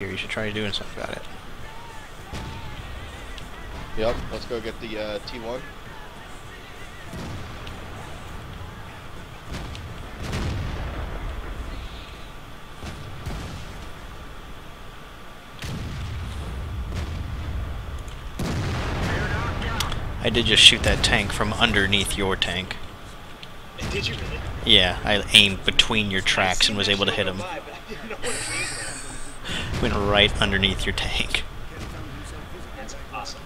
here. You should try doing something about it. Yep, let's go get the uh, T1. I did just shoot that tank from underneath your tank. Did you really? Yeah, I aimed between your tracks and was able to hit him went right underneath your tank. That's awesome.